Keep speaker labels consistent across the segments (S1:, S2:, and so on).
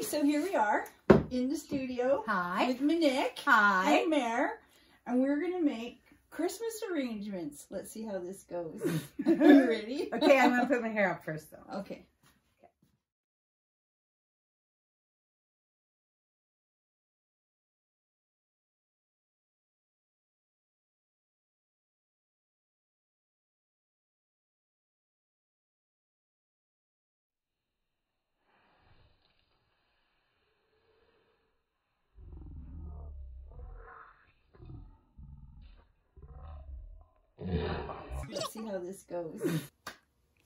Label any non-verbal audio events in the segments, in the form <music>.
S1: Okay, so here we are in the studio
S2: Hi.
S1: with Monique
S2: Hi.
S1: and Mare, and we're gonna make Christmas arrangements. Let's see how this goes. <laughs> Are you ready?
S2: Okay, I'm gonna put my hair up first though.
S1: Okay. Let's see how this goes.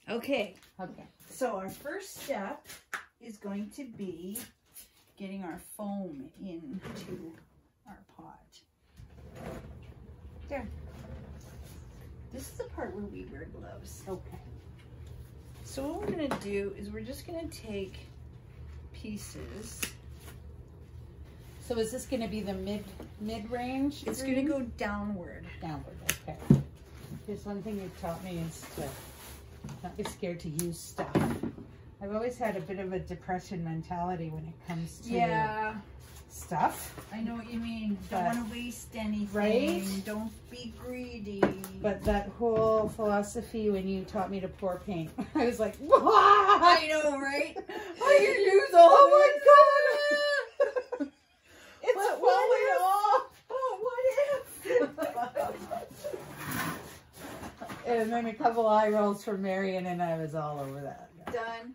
S1: Okay,
S2: Okay.
S1: so our first step is going to be getting our foam into our pot. There. This is the part where we wear gloves.
S2: Okay.
S1: So what we're gonna do is we're just gonna take pieces.
S2: So is this gonna be the mid mid range?
S1: It's gonna go downward.
S2: downward. There's one thing you've taught me is to not be scared to use stuff. I've always had a bit of a depression mentality when it comes to
S1: Yeah,
S2: stuff.
S1: I know what you mean. Don't want to waste anything.
S2: Right?
S1: Don't be greedy.
S2: But that whole philosophy when you taught me to pour paint, <laughs> I was like, <laughs>
S1: I know, right? I could use all
S2: Oh <laughs>
S1: my
S2: god!
S1: It's
S2: But
S1: falling
S2: what
S1: off. Oh, what
S2: and then a couple eye rolls from Marion, and I was all over that.
S1: Done.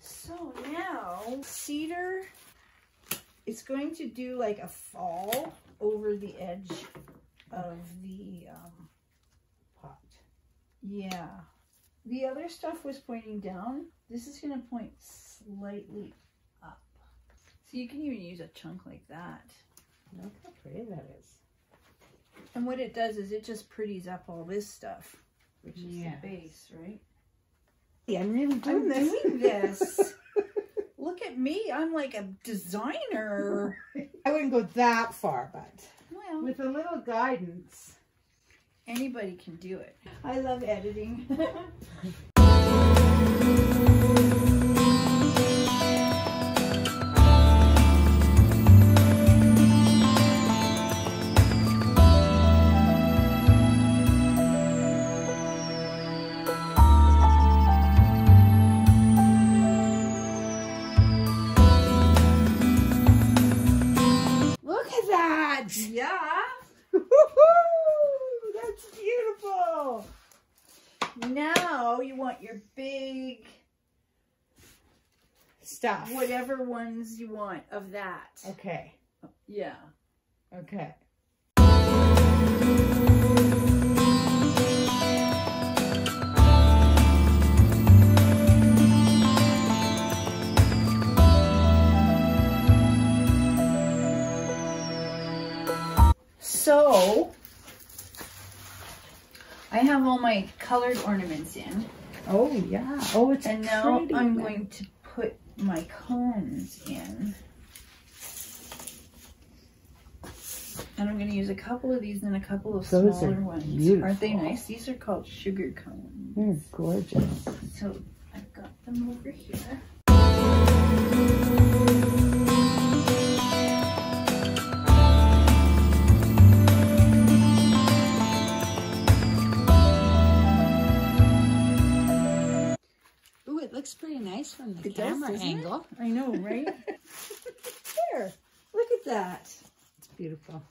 S1: So now, cedar is going to do like a fall over the edge of the um,
S2: Pot.
S1: Yeah. The other stuff was pointing down. This is going to point slightly up. So you can even use a chunk like that.
S2: Look how pretty that is.
S1: And what it does is it just pretties up all this stuff, which is
S2: Yes.
S1: the base, right?
S2: Yeah, I'm really
S1: I'm doing this. <laughs> Look at me. I'm like a designer.
S2: I wouldn't go that far, but
S1: Well,
S2: with a little guidance.
S1: anybody can do it. I love editing. <laughs>
S2: at that!
S1: yeah.
S2: That's beautiful.
S1: Now you want your big
S2: Stuff.
S1: whatever ones you want of that.
S2: Okay.
S1: Yeah.
S2: Okay.
S1: I have all my colored ornaments in,
S2: Oh yeah. Oh, it's
S1: and now
S2: pretty.
S1: I'm going to put my cones in. And I'm going to use a couple of these and a couple of
S2: Those
S1: smaller ones. Aren't they nice? These are called sugar cones.
S2: They're gorgeous.
S1: So I've got them over here.
S2: looks pretty nice from the
S1: it
S2: camera
S1: does,
S2: angle. It?
S1: I know, right? <laughs> there. Look at that.
S2: It's beautiful.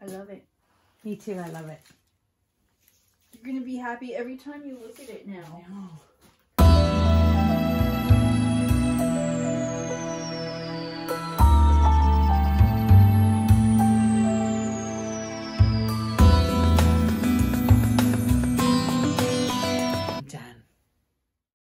S1: I love it.
S2: Me too. I love it.
S1: You're going to be happy every time you look at it now.